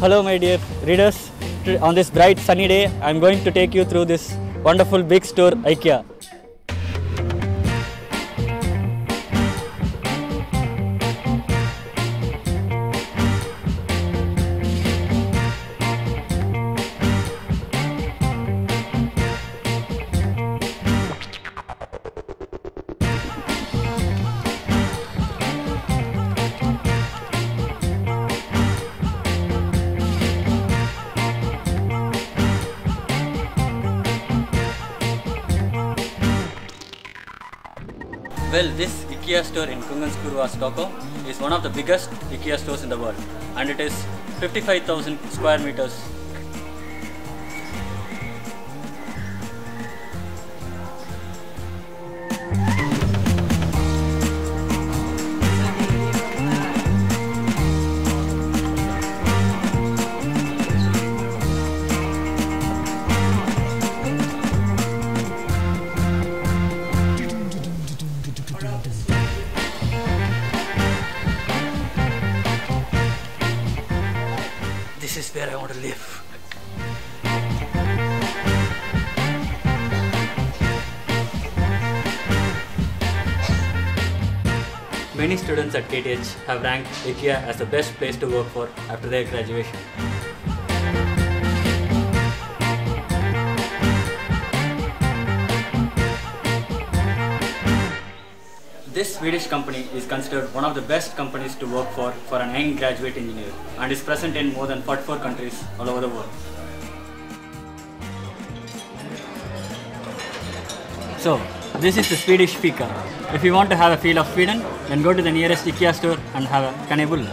Hello, my dear readers. On this bright sunny day, I'm going to take you through this wonderful big store, IKEA. Well, this IKEA store in Kungens kurva, Stockholm is one of the biggest IKEA stores in the world and it is 55,000 square meters. Where I want to live. Many students at KTH have ranked IKEA as the best place to work for after their graduation. This Swedish company is considered one of the best companies to work for for an young graduate engineer and is present in more than 44 countries all over the world. So, this is the Swedish fika. If you want to have a feel of Sweden, then go to the nearest IKEA store and have a kanelbulle.